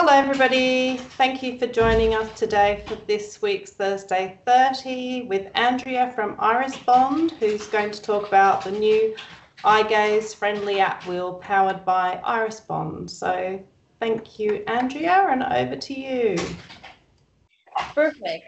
Hello, everybody. Thank you for joining us today for this week's Thursday 30 with Andrea from Irisbond, who's going to talk about the new eye gaze friendly app wheel powered by Irisbond. So thank you, Andrea, and over to you. Perfect.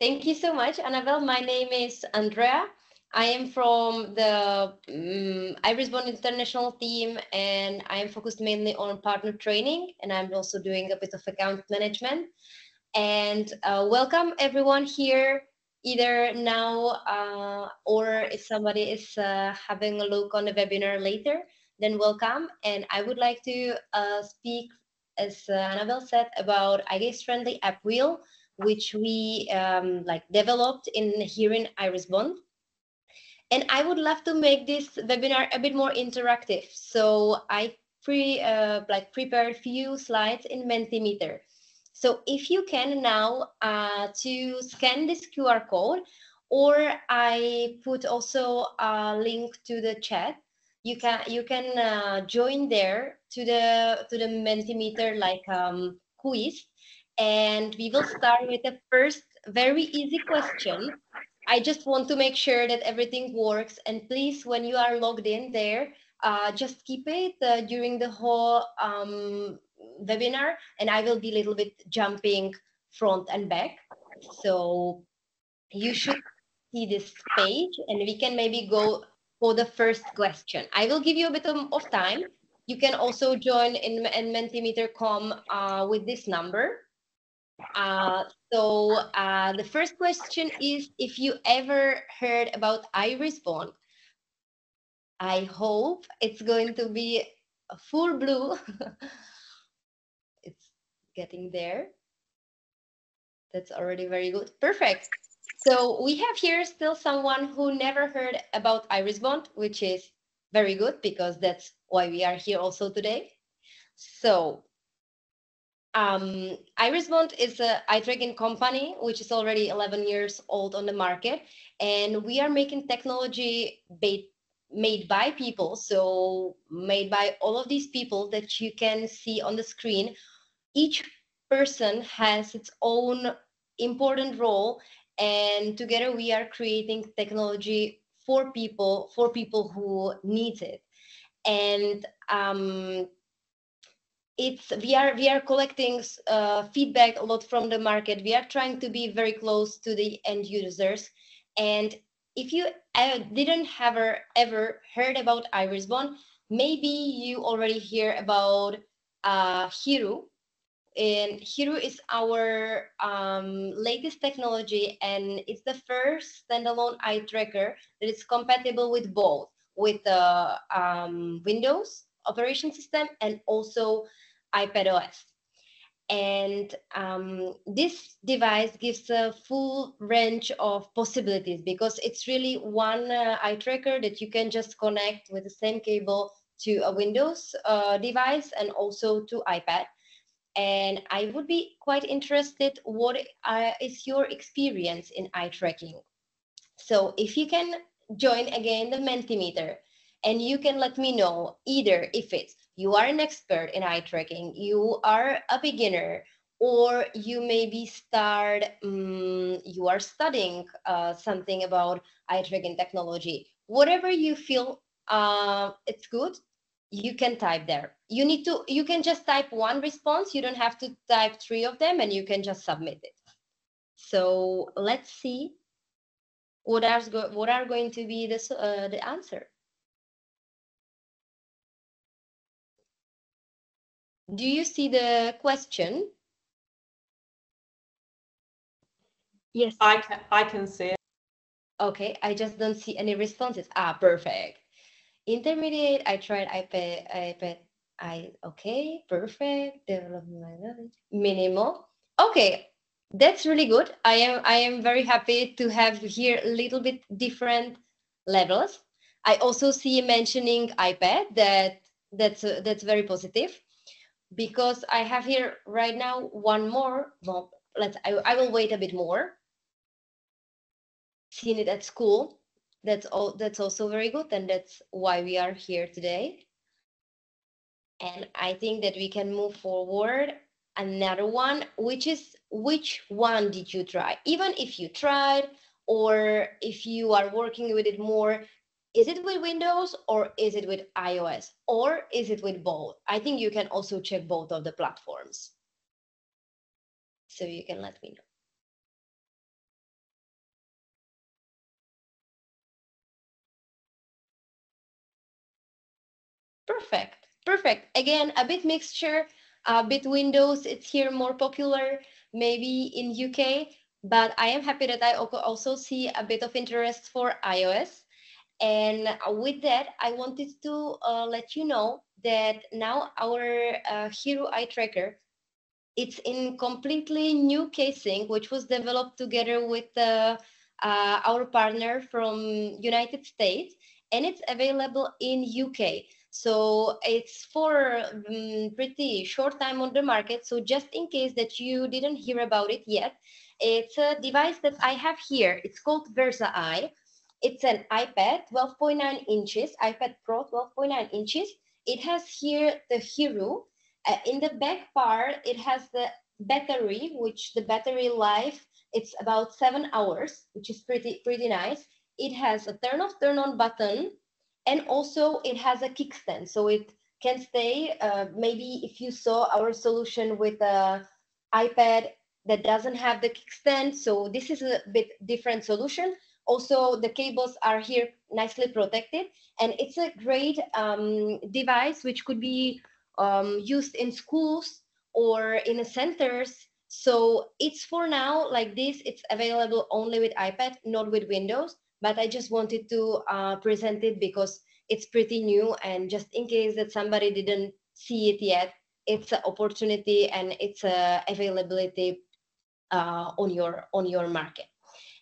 Thank you so much, Annabelle. My name is Andrea. I am from the um, Irisbond International team, and I am focused mainly on partner training, and I'm also doing a bit of account management. And uh, welcome everyone here, either now uh, or if somebody is uh, having a look on the webinar later, then welcome. And I would like to uh, speak, as uh, Annabelle said, about eye gaze Friendly App Wheel, which we um, like developed in here in Irisbond and I would love to make this webinar a bit more interactive. So I pre uh, like prepared few slides in Mentimeter. So if you can now uh, to scan this QR code, or I put also a link to the chat. You can you can uh, join there to the to the Mentimeter like um, quiz, and we will start with the first very easy question I just want to make sure that everything works. And please, when you are logged in there, uh, just keep it uh, during the whole um, webinar, and I will be a little bit jumping front and back. So you should see this page, and we can maybe go for the first question. I will give you a bit of time. You can also join in, in Mentimeter.com uh, with this number. Uh, so uh, the first question is if you ever heard about Irisbond. I hope it's going to be full blue. it's getting there. That's already very good. Perfect. So we have here still someone who never heard about Irisbond, which is very good because that's why we are here also today. So um, Irisbond is a tracking company, which is already 11 years old on the market. And we are making technology made by people. So made by all of these people that you can see on the screen. Each person has its own important role. And together we are creating technology for people, for people who need it. And um, it's we are we are collecting uh, feedback a lot from the market. We are trying to be very close to the end users. And if you uh, didn't ever ever heard about irisbond maybe you already hear about uh, hiru. And hiru is our um, latest technology and it's the first standalone eye tracker that is compatible with both with uh, um, windows operation system and also iPadOS. And um, this device gives a full range of possibilities because it's really one uh, eye tracker that you can just connect with the same cable to a Windows uh, device and also to iPad. And I would be quite interested, what uh, is your experience in eye tracking? So if you can join again the Mentimeter and you can let me know either if it's you are an expert in eye tracking, you are a beginner, or you maybe start, um, you are studying uh, something about eye tracking technology. Whatever you feel uh, it's good, you can type there. You need to, you can just type one response. You don't have to type three of them and you can just submit it. So let's see what are, what are going to be this, uh, the answer. Do you see the question? Yes. I can, I can see it. Okay, I just don't see any responses. Ah, perfect. Intermediate, I tried iPad, iPad, I, okay, perfect. Development, minimal. Okay, that's really good. I am, I am very happy to have here a little bit different levels. I also see mentioning iPad that that's, uh, that's very positive because I have here right now one more. Well, let's. I, I will wait a bit more. Seen it at school. That's all. That's also very good, and that's why we are here today. And I think that we can move forward. another one, which is which one did you try? Even if you tried or if you are working with it more, is it with Windows or is it with iOS or is it with both? I think you can also check both of the platforms. So you can let me know. Perfect, perfect. Again, a bit mixture, a bit Windows, it's here more popular, maybe in UK, but I am happy that I also see a bit of interest for iOS. And with that, I wanted to uh, let you know that now our uh, Hiru Eye Tracker, it's in completely new casing, which was developed together with uh, uh our partner from United States, and it's available in UK. So it's for um, pretty short time on the market. So just in case that you didn't hear about it yet, it's a device that I have here. It's called Versa Eye. It's an iPad 12.9 inches, iPad Pro 12.9 inches. It has here the Hiru. Uh, in the back part, it has the battery, which the battery life, it's about seven hours, which is pretty, pretty nice. It has a turn off, turn on button and also it has a kickstand so it can stay uh, maybe if you saw our solution with a ipad that doesn't have the kickstand so this is a bit different solution also the cables are here nicely protected and it's a great um, device which could be um, used in schools or in centers so it's for now like this it's available only with ipad not with windows but I just wanted to uh, present it because it's pretty new and just in case that somebody didn't see it yet, it's an opportunity and it's a availability uh, on your on your market.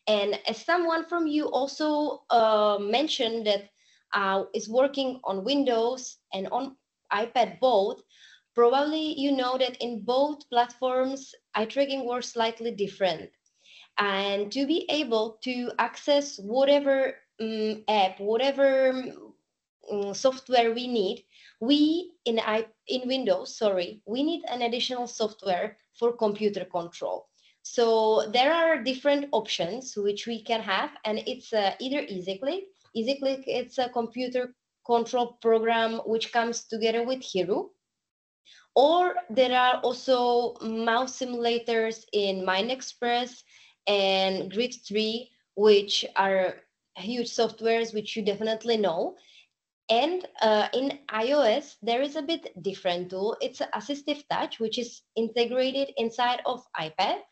And as someone from you also uh, mentioned that uh, is working on Windows and on iPad both, probably you know that in both platforms, eye tracking works slightly different and to be able to access whatever um, app, whatever um, software we need, we in I, in Windows, sorry, we need an additional software for computer control. So there are different options which we can have, and it's uh, either EasyClick. EasyClick, it's a computer control program which comes together with Hiru. Or there are also mouse simulators in MindExpress and Grid3, which are huge softwares which you definitely know. And uh, in iOS, there is a bit different tool. It's Assistive Touch, which is integrated inside of iPad.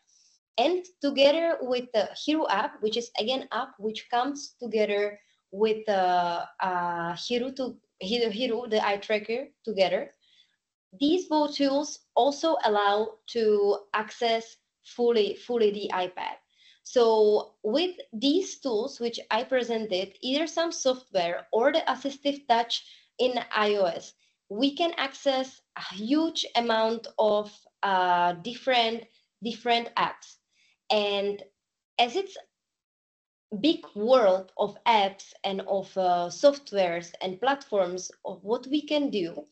And together with the Hiru app, which is again app which comes together with the uh, Hiru to Hiru, Hiru, the eye tracker together. These both tools also allow to access fully fully the iPad. So with these tools, which I presented, either some software or the assistive touch in iOS, we can access a huge amount of uh, different, different apps. And as it's big world of apps and of uh, softwares and platforms of what we can do,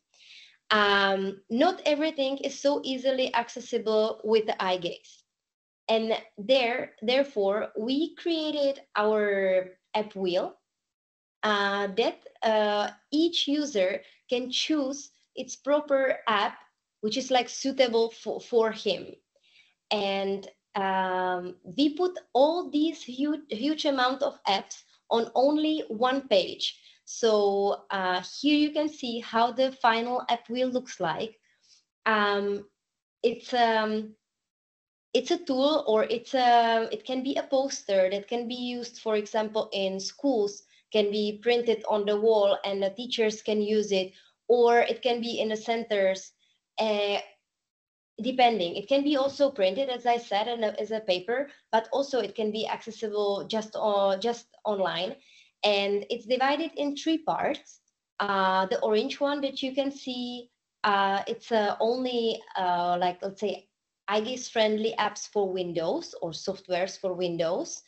um, not everything is so easily accessible with the eye gaze. And there, therefore, we created our app wheel uh, that uh, each user can choose its proper app, which is like suitable for, for him. And um, we put all these huge, huge amount of apps on only one page. So uh, here you can see how the final app wheel looks like. Um, it's um, it's a tool or it's a it can be a poster that can be used for example in schools can be printed on the wall and the teachers can use it or it can be in the centers uh, depending it can be also printed as i said and as a paper but also it can be accessible just on just online and it's divided in three parts uh, the orange one that you can see uh, it's uh, only uh, like let's say gaze friendly apps for Windows or softwares for Windows.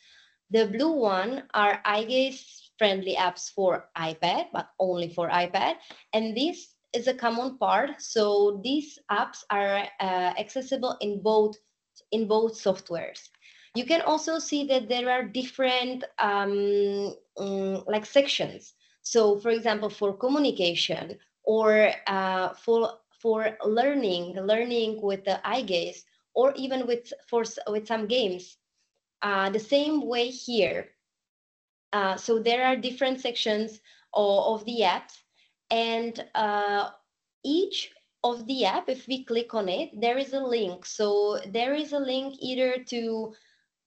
The blue one are gaze friendly apps for iPad, but only for iPad. And this is a common part. So these apps are uh, accessible in both in both softwares. You can also see that there are different um, um, like sections. So for example, for communication or uh, for for learning, learning with the eye gaze, or even with for with some games. Uh, the same way here. Uh, so there are different sections of, of the app, and uh, each of the app, if we click on it, there is a link. So there is a link either to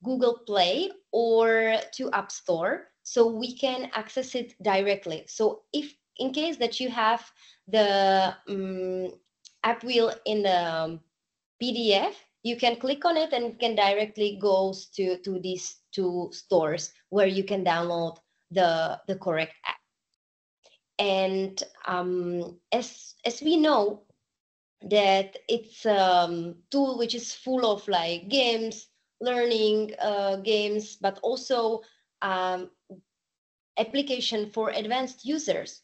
Google Play or to App Store, so we can access it directly. So if in case that you have the um, app wheel in the PDF, you can click on it and can directly goes to, to these two stores where you can download the, the correct app. And um, as, as we know that it's a um, tool which is full of like games, learning uh, games, but also um, application for advanced users.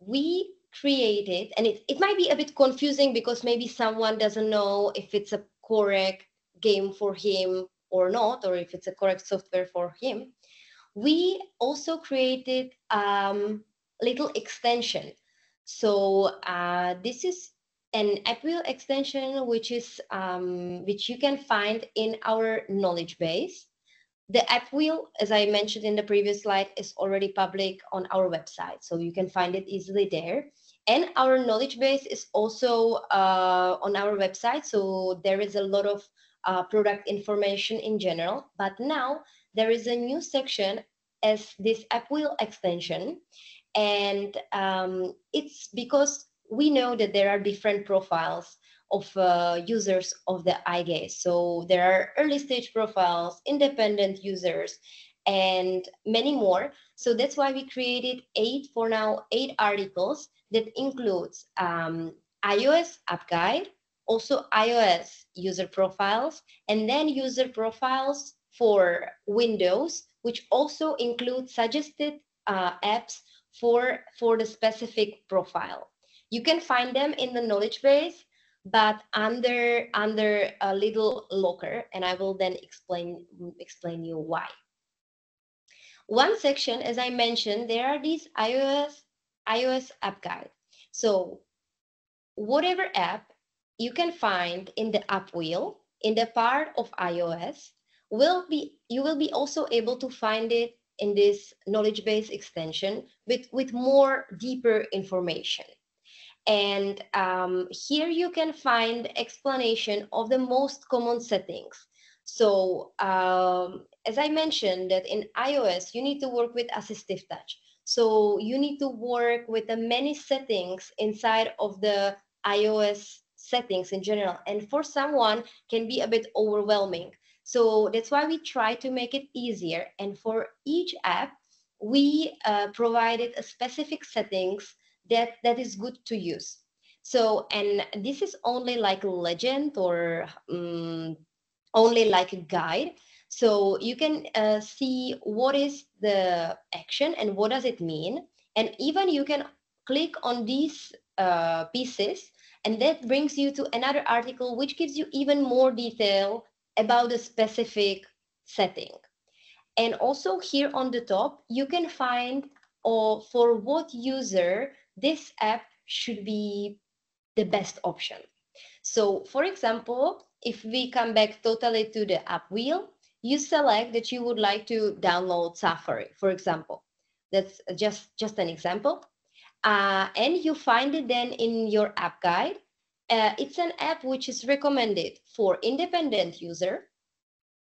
We created, and it, it might be a bit confusing because maybe someone doesn't know if it's a correct game for him or not, or if it's a correct software for him. We also created um, little extension. So uh, this is an AppWheel extension, which is um, which you can find in our knowledge base. The app AppWheel, as I mentioned in the previous slide, is already public on our website, so you can find it easily there. And our knowledge base is also uh, on our website, so there is a lot of uh, product information in general. But now there is a new section as this app AppWheel extension, and um, it's because we know that there are different profiles of uh, users of the gaze. So there are early stage profiles, independent users, and many more. So that's why we created eight, for now, eight articles that includes um, iOS app guide, also iOS user profiles, and then user profiles for Windows, which also include suggested uh, apps for, for the specific profile. You can find them in the knowledge base, but under under a little locker, and I will then explain explain you why. One section, as I mentioned, there are these iOS iOS app guide. So whatever app you can find in the app wheel in the part of iOS will be you will be also able to find it in this knowledge base extension with, with more deeper information. And um, here you can find explanation of the most common settings. So um, as I mentioned that in iOS, you need to work with assistive touch. So you need to work with the many settings inside of the iOS settings in general. And for someone can be a bit overwhelming. So that's why we try to make it easier. And for each app, we uh, provided a specific settings that that is good to use. So and this is only like a legend or um, only like a guide. So you can uh, see what is the action and what does it mean. And even you can click on these uh, pieces and that brings you to another article which gives you even more detail about a specific setting and also here on the top you can find or for what user this app should be the best option. So for example, if we come back totally to the app wheel, you select that you would like to download Safari, for example. That's just, just an example. Uh, and you find it then in your app guide. Uh, it's an app which is recommended for independent user.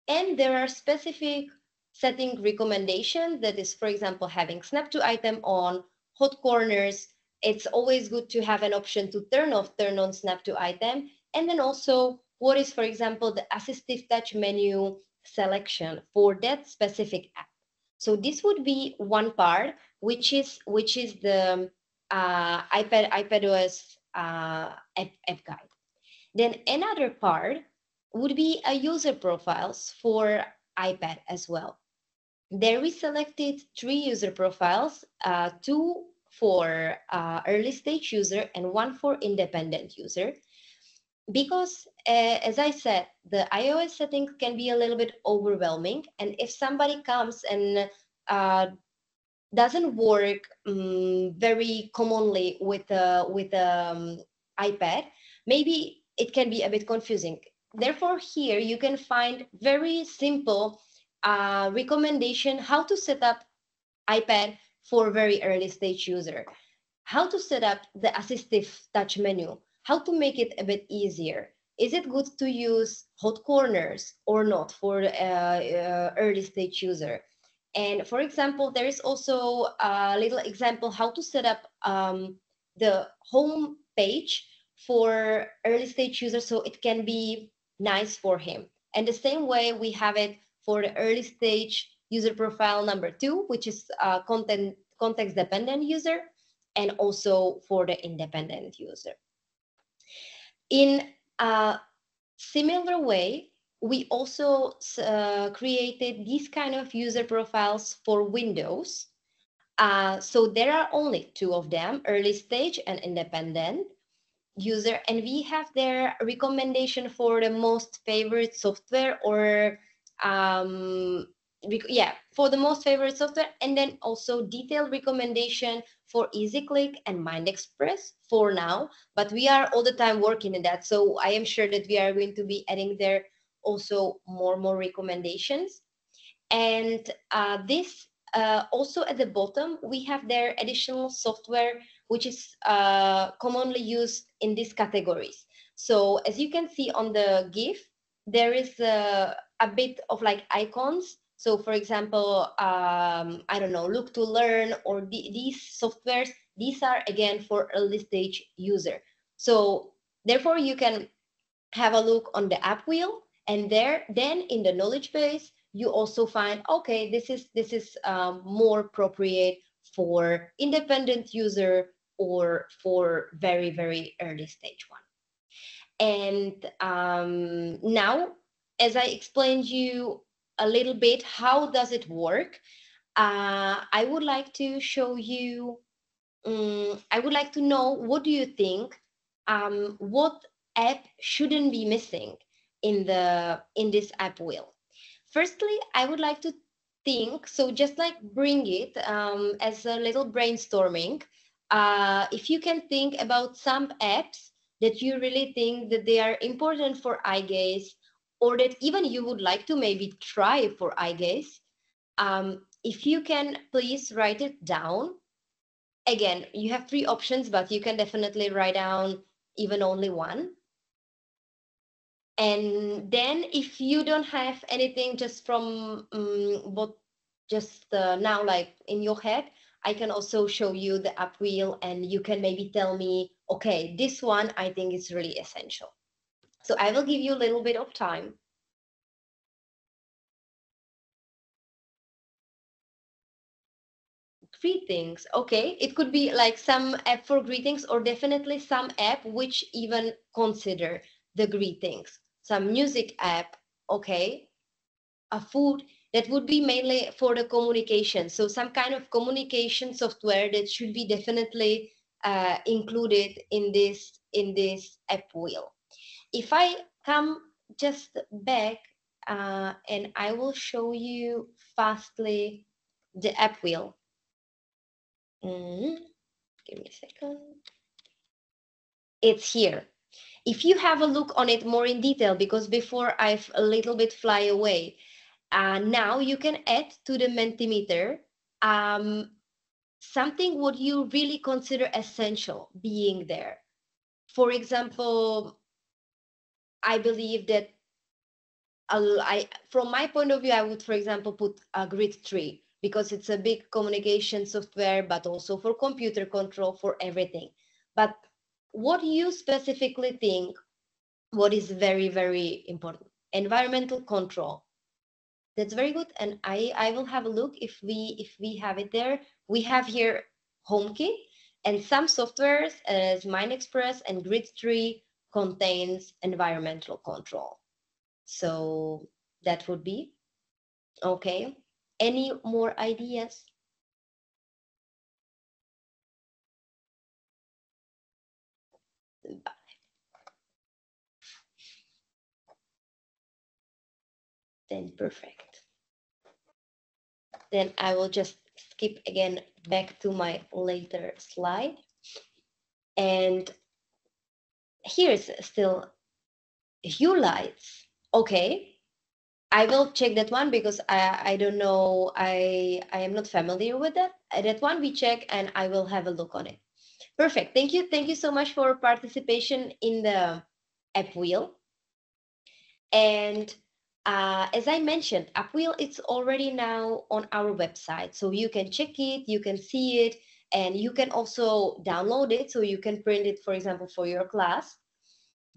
And there are specific setting recommendations that is, for example, having snap to item on, hot corners, it's always good to have an option to turn off, turn on snap to item. And then also what is, for example, the assistive touch menu selection for that specific app. So this would be one part, which is which is the uh, iPad iPadOS uh, app, app guide. Then another part would be a user profiles for iPad as well. There we selected three user profiles, uh, two for uh, early stage user and one for independent user. Because uh, as I said, the iOS settings can be a little bit overwhelming. And if somebody comes and uh, doesn't work um, very commonly with, with um, iPad, maybe it can be a bit confusing. Therefore, here you can find very simple uh, recommendation how to set up iPad for very early stage user. How to set up the assistive touch menu, how to make it a bit easier. Is it good to use hot corners or not for uh, uh, early stage user? And for example, there is also a little example how to set up um, the home page for early stage users so it can be nice for him. And the same way we have it for the early stage user profile number two, which is uh, content context dependent user, and also for the independent user. In a similar way, we also uh, created these kind of user profiles for Windows. Uh, so there are only two of them, early stage and independent user, and we have their recommendation for the most favorite software or um, yeah, for the most favorite software, and then also detailed recommendation for EasyClick and MindExpress for now. But we are all the time working in that, so I am sure that we are going to be adding there also more more recommendations. And uh, this uh, also at the bottom we have their additional software which is uh, commonly used in these categories. So as you can see on the GIF, there is a, a bit of like icons so for example, um, I don't know, look to learn or the, these softwares, these are again for early stage user. So therefore you can have a look on the app wheel and there then in the knowledge base, you also find, okay, this is, this is um, more appropriate for independent user or for very, very early stage one. And um, now, as I explained you a little bit how does it work uh, i would like to show you um, i would like to know what do you think um, what app shouldn't be missing in the in this app wheel firstly i would like to think so just like bring it um, as a little brainstorming uh, if you can think about some apps that you really think that they are important for eye gaze or that even you would like to maybe try for eye gaze, um, if you can please write it down. Again, you have three options, but you can definitely write down even only one. And then if you don't have anything just from um, what just uh, now like in your head, I can also show you the app wheel and you can maybe tell me, okay, this one I think is really essential. So I will give you a little bit of time. Greetings. Okay, it could be like some app for greetings or definitely some app which even consider the greetings. Some music app, okay. A food that would be mainly for the communication. So some kind of communication software that should be definitely uh, included in this in this app wheel. If I come just back uh, and I will show you fastly the app wheel. Mm, give me a second. It's here. If you have a look on it more in detail, because before I've a little bit fly away, uh, now you can add to the Mentimeter um, something what you really consider essential being there. For example, I believe that I, from my point of view, I would, for example, put a Grid3 because it's a big communication software, but also for computer control, for everything. But what you specifically think, what is very, very important? Environmental control. That's very good. And I, I will have a look if we if we have it there. We have here HomeKit and some softwares as MindExpress and Grid3 contains environmental control. So that would be okay. Any more ideas? Then perfect. Then I will just skip again back to my later slide. And here's still hue lights. Okay, I will check that one because I, I don't know, I, I am not familiar with that. Uh, that one we check and I will have a look on it. Perfect, thank you. Thank you so much for participation in the app wheel. And uh, as I mentioned, AppWheel it's already now on our website, so you can check it, you can see it, and you can also download it, so you can print it, for example, for your class.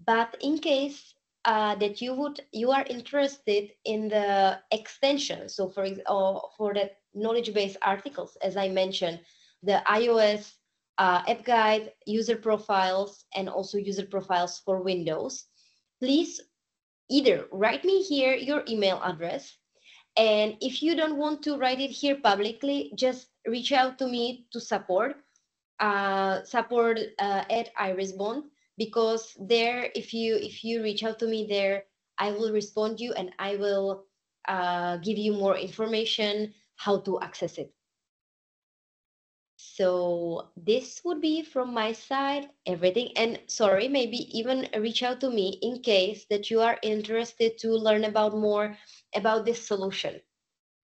But in case uh, that you would you are interested in the extension, so for example, for the knowledge base articles, as I mentioned, the iOS uh, app guide, user profiles, and also user profiles for Windows. Please either write me here your email address and if you don't want to write it here publicly just reach out to me to support uh, support uh, at irisbond because there if you if you reach out to me there i will respond you and i will uh, give you more information how to access it so this would be from my side, everything. And sorry, maybe even reach out to me in case that you are interested to learn about more about this solution.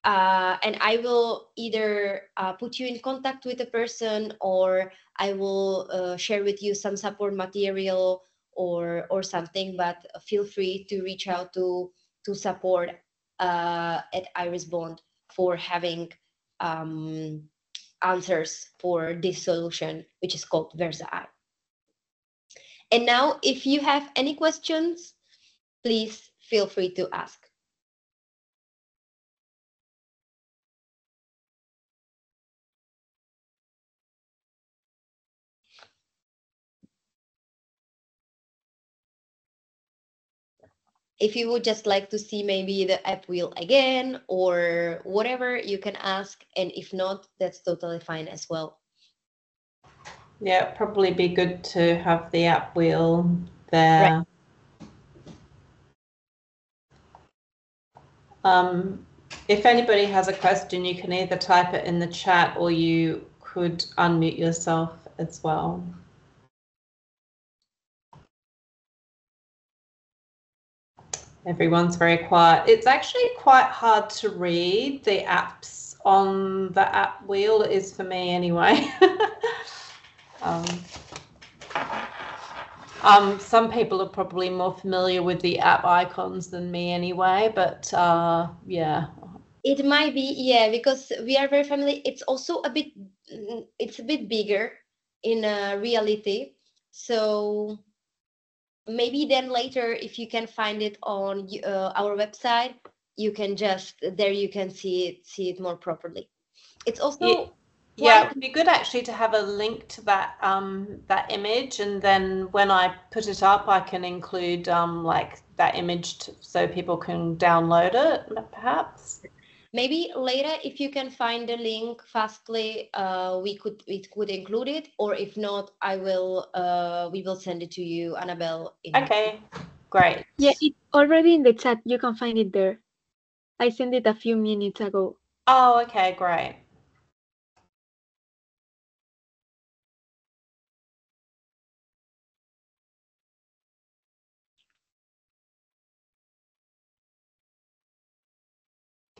Uh, and I will either uh, put you in contact with a person or I will uh, share with you some support material or or something. But feel free to reach out to to support uh, at Irisbond for having um, answers for this solution, which is called VersaEye. And now, if you have any questions, please feel free to ask. If you would just like to see maybe the app wheel again or whatever, you can ask. And if not, that's totally fine as well. Yeah, probably be good to have the app wheel there. Right. Um, if anybody has a question, you can either type it in the chat or you could unmute yourself as well. Everyone's very quiet. It's actually quite hard to read the apps on the app wheel. It is for me anyway. um, um, some people are probably more familiar with the app icons than me anyway, but uh, yeah. It might be, yeah, because we are very familiar. It's also a bit, it's a bit bigger in uh, reality. So maybe then later if you can find it on uh, our website you can just there you can see it see it more properly. It's also yeah, yeah it'd be good actually to have a link to that um that image and then when i put it up i can include um like that image to, so people can download it perhaps maybe later if you can find the link fastly uh, we could we could include it or if not i will uh, we will send it to you annabelle okay. great. Yeah it's already in the chat. You can find it there. I sent it a few minutes ago. Oh okay. Great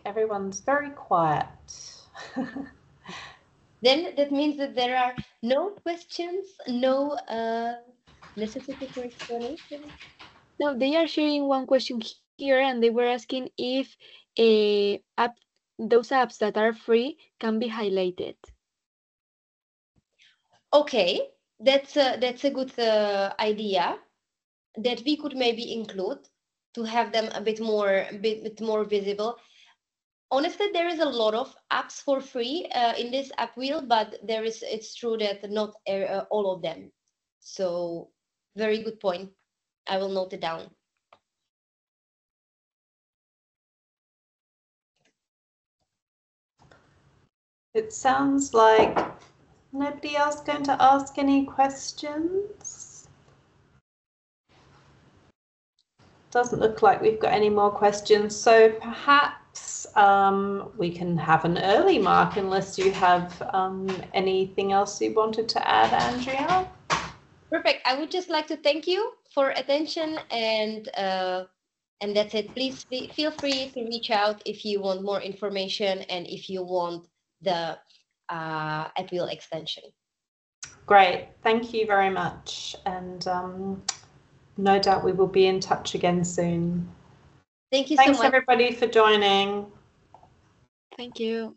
everyone's very quiet. then that means that there are no questions, no uh, necessity for explanation. No, they are sharing one question here, and they were asking if a app, those apps that are free can be highlighted. Okay, that's a, that's a good uh, idea that we could maybe include to have them a bit more a bit, bit more visible honestly there is a lot of apps for free uh, in this app wheel but there is it's true that not uh, all of them. So very good point. I will note it down. It sounds like nobody else going to ask any questions. Doesn't look like we've got any more questions. So perhaps um, we can have an early mark unless you have um, anything else you wanted to add, Andrea. Perfect. I would just like to thank you for attention and uh, and that's it. Please feel free to reach out if you want more information and if you want the uh, AppWheel extension. Great. Thank you very much. And um, no doubt we will be in touch again soon. Thank you Thanks so much. everybody for joining. Thank you.